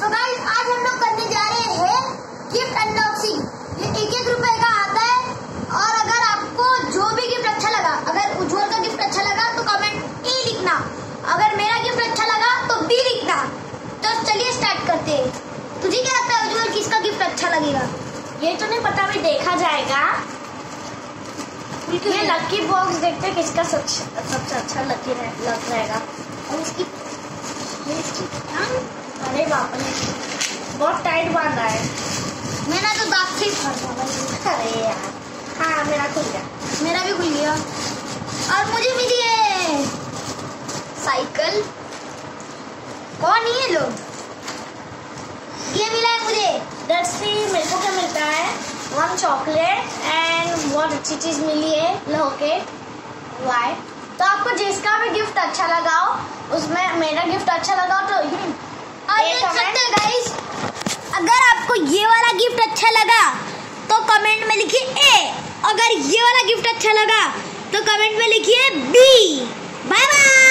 Guys आज हम लोग करने जा रहे हैं गिफ्ट अनबॉक्सिंग ये एक एक रुपए का आता है और अगर आपको जो भी गिफ्ट अच्छा लगा अगर उज्जवल का गिफ्ट अच्छा लगा तो कमेंट ए लिखना. अगर मेरा गिफ्ट अच्छा लगा तो बी लिखना. तो चलिए स्टार्ट करते हैं. तुझे क्या लगता है उज्जवल किसका गिफ्ट अच्छा लगेगा? ये तो नहीं पता भी देखा जाएगा. ये लकी बॉक्स देखते किसका सबसे सबसे अच्छा लकी लग रहेगा. बाप रे बहुत टाइट बांधा है। मेरा तो दांत ही फट। अरे यार। हाँ मेरा खुल गया मेरा भी खुल गया। और मुझे मिली है साइकिल? कौन लोग? ये मिला है मुझे। मेरे को क्या मिलता है? वन चॉकलेट एंड बहुत अच्छी चीज़ मिली है लो के। वाई तो आपको जिसका भी गिफ्ट अच्छा लगा हो उसमें मेरा गिफ्ट अच्छा लगा हो तो ये और ये देख comment- सकते हैं गाइस अगर आपको ये वाला गिफ्ट अच्छा लगा तो कमेंट में लिखिए ए अगर ये वाला गिफ्ट अच्छा लगा तो कमेंट में लिखिए बी बाय बाय